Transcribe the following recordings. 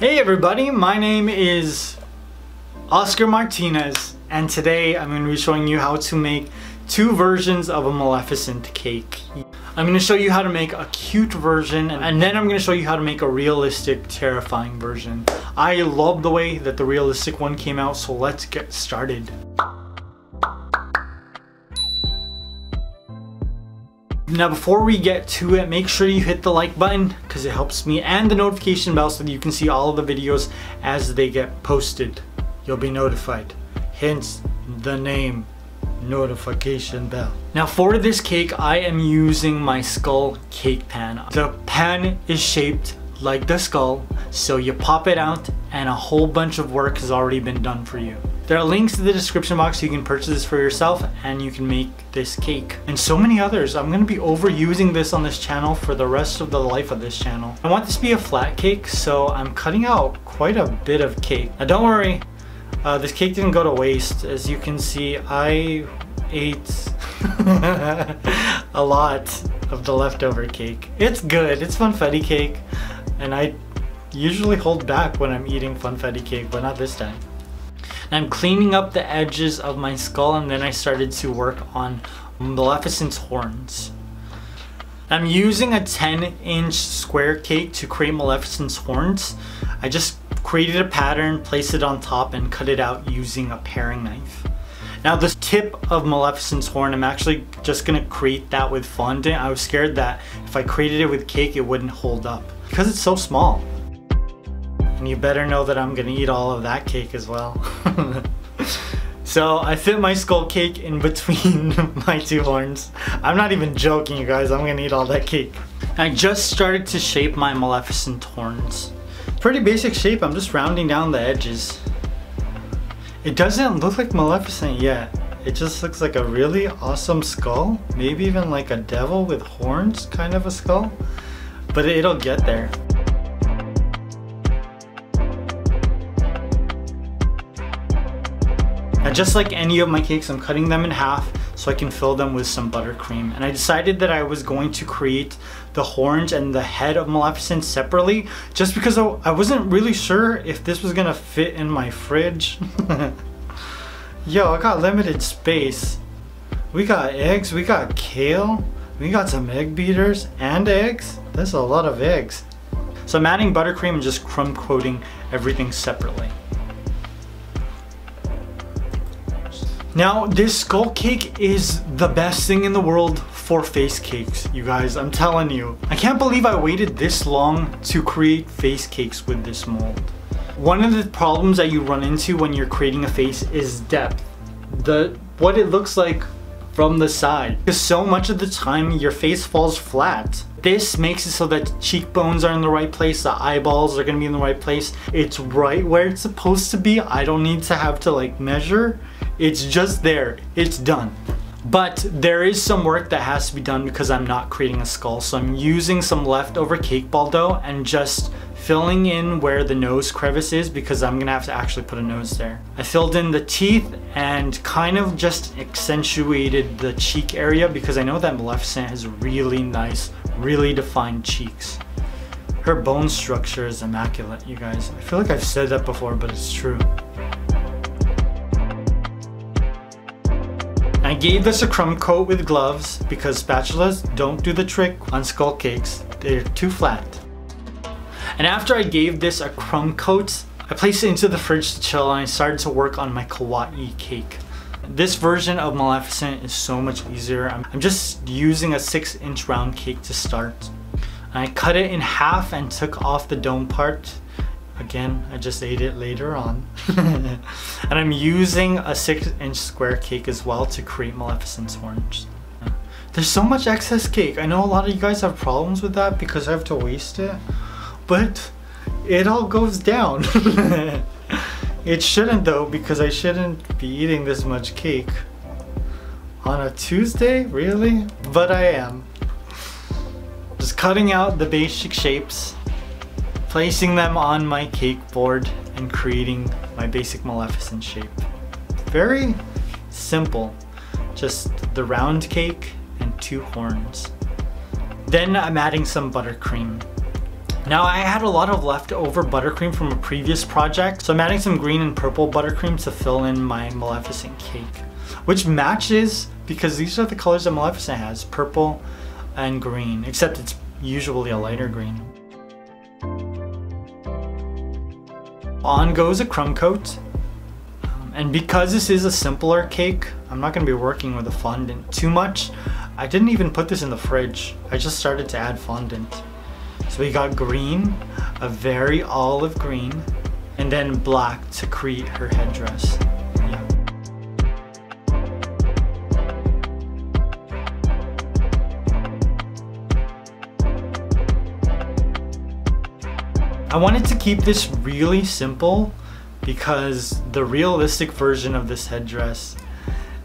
Hey everybody, my name is Oscar Martinez and today I'm going to be showing you how to make two versions of a Maleficent cake. I'm going to show you how to make a cute version and then I'm going to show you how to make a realistic, terrifying version. I love the way that the realistic one came out so let's get started. Now before we get to it, make sure you hit the like button because it helps me and the notification bell so that you can see all of the videos as they get posted. You'll be notified. Hence the name notification bell. Now for this cake, I am using my skull cake pan. The pan is shaped like the skull, so you pop it out and a whole bunch of work has already been done for you. There are links in the description box so you can purchase this for yourself and you can make this cake. And so many others. I'm to be overusing this on this channel for the rest of the life of this channel. I want this to be a flat cake, so I'm cutting out quite a bit of cake. Now don't worry, uh, this cake didn't go to waste. As you can see, I ate a lot of the leftover cake. It's good, it's funfetti cake, and I usually hold back when I'm eating funfetti cake, but not this time. I'm cleaning up the edges of my skull and then I started to work on Maleficent's horns. I'm using a 10 inch square cake to create Maleficent's horns. I just created a pattern, placed it on top and cut it out using a paring knife. Now the tip of Maleficent's horn, I'm actually just gonna create that with fondant. I was scared that if I created it with cake, it wouldn't hold up because it's so small. And you better know that I'm gonna eat all of that cake as well. so I fit my skull cake in between my two horns. I'm not even joking you guys, I'm gonna eat all that cake. I just started to shape my Maleficent horns. Pretty basic shape, I'm just rounding down the edges. It doesn't look like Maleficent yet. It just looks like a really awesome skull. Maybe even like a devil with horns kind of a skull. But it'll get there. Now just like any of my cakes, I'm cutting them in half so I can fill them with some buttercream. And I decided that I was going to create the horns and the head of Maleficent separately just because I wasn't really sure if this was gonna fit in my fridge. Yo, I got limited space. We got eggs, we got kale, we got some egg beaters and eggs. That's a lot of eggs. So I'm adding buttercream and just crumb coating everything separately. Now, this skull cake is the best thing in the world for face cakes, you guys. I'm telling you. I can't believe I waited this long to create face cakes with this mold. One of the problems that you run into when you're creating a face is depth. The What it looks like from the side. Because so much of the time your face falls flat. This makes it so that cheekbones are in the right place, the eyeballs are gonna be in the right place. It's right where it's supposed to be. I don't need to have to like measure. It's just there, it's done. But there is some work that has to be done because I'm not creating a skull. So I'm using some leftover cake ball dough and just filling in where the nose crevice is because I'm gonna have to actually put a nose there. I filled in the teeth and kind of just accentuated the cheek area because I know that Maleficent has really nice, really defined cheeks. Her bone structure is immaculate, you guys. I feel like I've said that before, but it's true. Gave this a crumb coat with gloves because spatulas don't do the trick on skull cakes. They're too flat. And after I gave this a crumb coat, I placed it into the fridge to chill and I started to work on my kawaii cake. This version of Maleficent is so much easier. I'm just using a 6 inch round cake to start. I cut it in half and took off the dome part Again, I just ate it later on. and I'm using a 6 inch square cake as well to create Maleficent's horns. There's so much excess cake. I know a lot of you guys have problems with that because I have to waste it. But it all goes down. it shouldn't though because I shouldn't be eating this much cake. On a Tuesday? Really? But I am. Just cutting out the basic shapes placing them on my cake board and creating my basic Maleficent shape. Very simple, just the round cake and two horns. Then I'm adding some buttercream. Now I had a lot of leftover buttercream from a previous project, so I'm adding some green and purple buttercream to fill in my Maleficent cake, which matches because these are the colors that Maleficent has, purple and green, except it's usually a lighter green. On goes a crumb coat. Um, and because this is a simpler cake, I'm not going to be working with the fondant too much. I didn't even put this in the fridge. I just started to add fondant. So we got green, a very olive green, and then black to create her headdress. I wanted to keep this really simple because the realistic version of this headdress,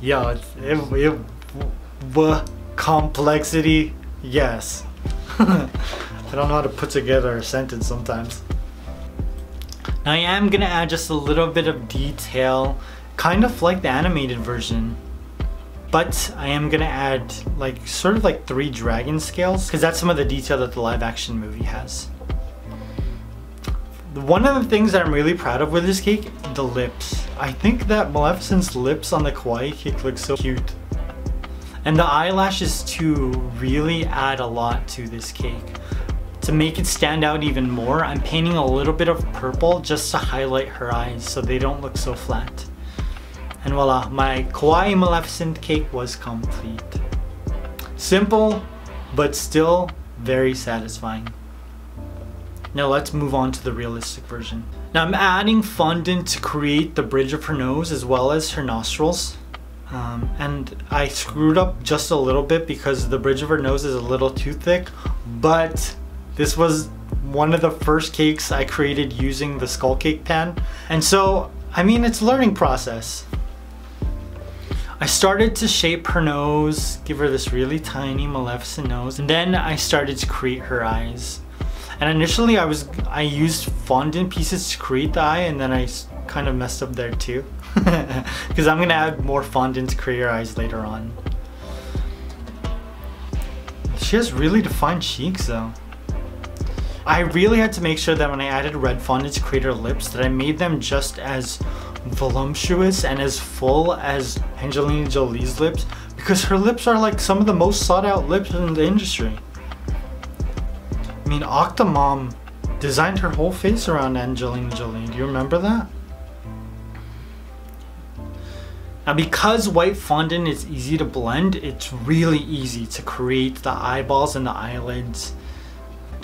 yeah, it, it, it complexity, yes. I don't know how to put together a sentence sometimes. Now I am gonna add just a little bit of detail, kind of like the animated version. But I am gonna add like sort of like three dragon scales because that's some of the detail that the live action movie has. One of the things that I'm really proud of with this cake, the lips. I think that Maleficent's lips on the kawaii cake look so cute. And the eyelashes too really add a lot to this cake. To make it stand out even more, I'm painting a little bit of purple just to highlight her eyes so they don't look so flat. And voila, my Kawaii Maleficent cake was complete. Simple, but still very satisfying. Now let's move on to the realistic version. Now I'm adding fondant to create the bridge of her nose as well as her nostrils. Um, and I screwed up just a little bit because the bridge of her nose is a little too thick, but this was one of the first cakes I created using the skull cake pan. And so, I mean, it's a learning process. I started to shape her nose, give her this really tiny Maleficent nose, and then I started to create her eyes. And initially I was I used fondant pieces to create the eye and then I kind of messed up there too. Because I'm gonna add more fondant to create her eyes later on. She has really defined cheeks though. I really had to make sure that when I added red fondant to create her lips that I made them just as voluptuous and as full as Angelina Jolie's lips because her lips are like some of the most sought out lips in the industry. Mean, Octomom designed her whole face around Angelina Jolie. Do you remember that? Now because white fondant is easy to blend, it's really easy to create the eyeballs and the eyelids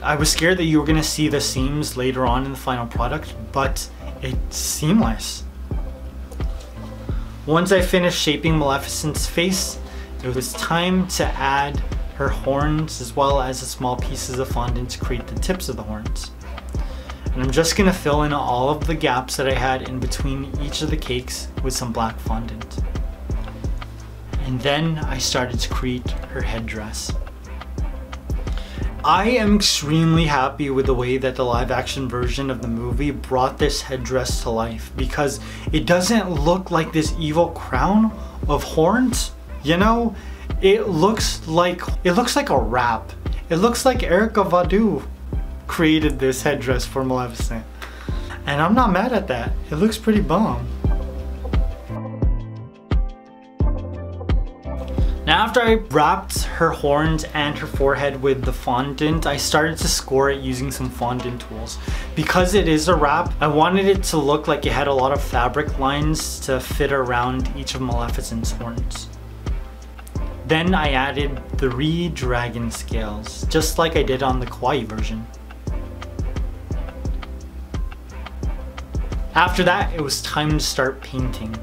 I was scared that you were gonna see the seams later on in the final product, but it's seamless. Once I finished shaping Maleficent's face, it was time to add her horns as well as the small pieces of fondant to create the tips of the horns. And I'm just gonna fill in all of the gaps that I had in between each of the cakes with some black fondant. And then I started to create her headdress. I am extremely happy with the way that the live action version of the movie brought this headdress to life because it doesn't look like this evil crown of horns. You know, it looks like it looks like a wrap. It looks like Erykah Badu created this headdress for Maleficent. And I'm not mad at that. It looks pretty bomb. Now after I wrapped her horns and her forehead with the fondant, I started to score it using some fondant tools. Because it is a wrap, I wanted it to look like it had a lot of fabric lines to fit around each of Maleficent's horns. Then I added three dragon scales, just like I did on the kawaii version. After that, it was time to start painting.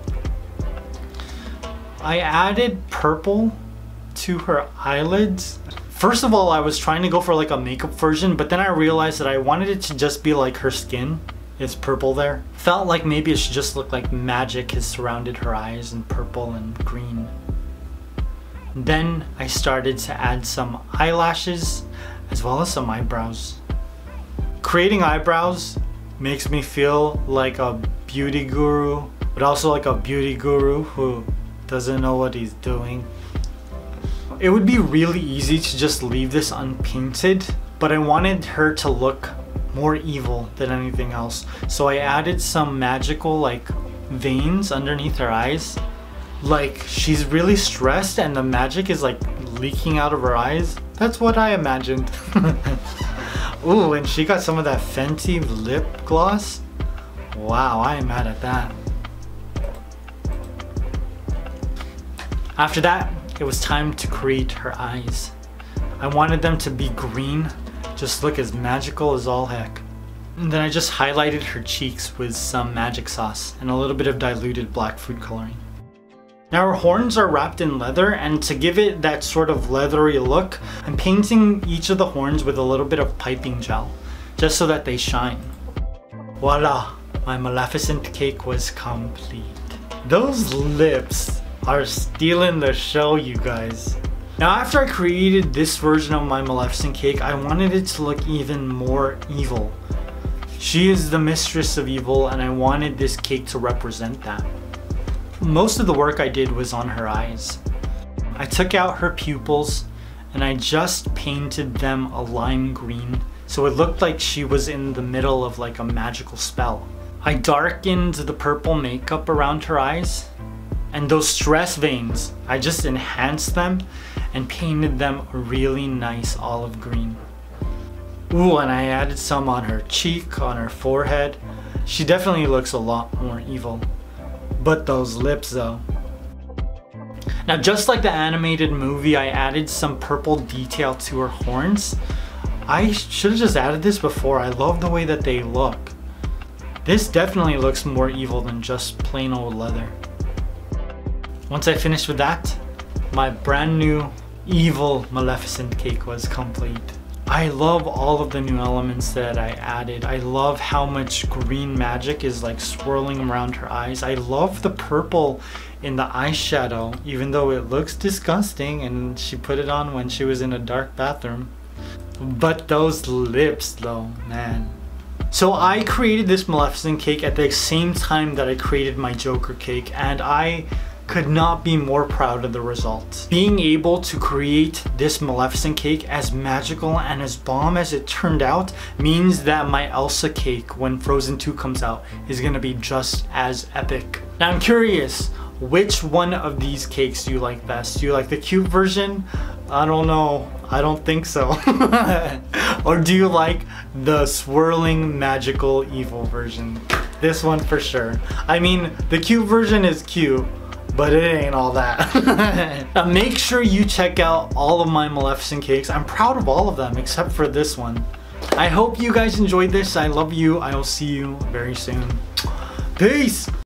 I added purple to her eyelids. First of all, I was trying to go for like a makeup version, but then I realized that I wanted it to just be like her skin. It's purple there. Felt like maybe it should just look like magic has surrounded her eyes in purple and green. Then I started to add some eyelashes as well as some eyebrows. Creating eyebrows makes me feel like a beauty guru, but also like a beauty guru who doesn't know what he's doing. It would be really easy to just leave this unpainted, but I wanted her to look more evil than anything else. So I added some magical like veins underneath her eyes. Like she's really stressed and the magic is like leaking out of her eyes. That's what I imagined. Ooh, and she got some of that Fenty lip gloss. Wow, I am mad at that. After that, it was time to create her eyes. I wanted them to be green, just look as magical as all heck. And then I just highlighted her cheeks with some magic sauce and a little bit of diluted black food coloring. Now her horns are wrapped in leather and to give it that sort of leathery look, I'm painting each of the horns with a little bit of piping gel, just so that they shine. Voila, my Maleficent cake was complete. Those lips are stealing the show, you guys. Now after I created this version of my Maleficent cake, I wanted it to look even more evil. She is the mistress of evil and I wanted this cake to represent that. Most of the work I did was on her eyes. I took out her pupils and I just painted them a lime green so it looked like she was in the middle of like a magical spell. I darkened the purple makeup around her eyes and those stress veins, I just enhanced them and painted them a really nice olive green. Ooh, and I added some on her cheek, on her forehead. She definitely looks a lot more evil. But those lips though. Now just like the animated movie, I added some purple detail to her horns. I should have just added this before. I love the way that they look. This definitely looks more evil than just plain old leather. Once I finished with that, my brand new evil Maleficent cake was complete. I love all of the new elements that I added. I love how much green magic is like swirling around her eyes. I love the purple in the eyeshadow, even though it looks disgusting and she put it on when she was in a dark bathroom. But those lips though, man. So I created this Maleficent cake at the same time that I created my Joker cake and I could not be more proud of the results. Being able to create this Maleficent cake as magical and as bomb as it turned out means that my Elsa cake when Frozen 2 comes out is gonna be just as epic. Now I'm curious, which one of these cakes do you like best? Do you like the cute version? I don't know. I don't think so. or do you like the swirling magical evil version? This one for sure. I mean, the cute version is cute, but it ain't all that. now make sure you check out all of my Maleficent cakes. I'm proud of all of them except for this one. I hope you guys enjoyed this. I love you. I will see you very soon. Peace!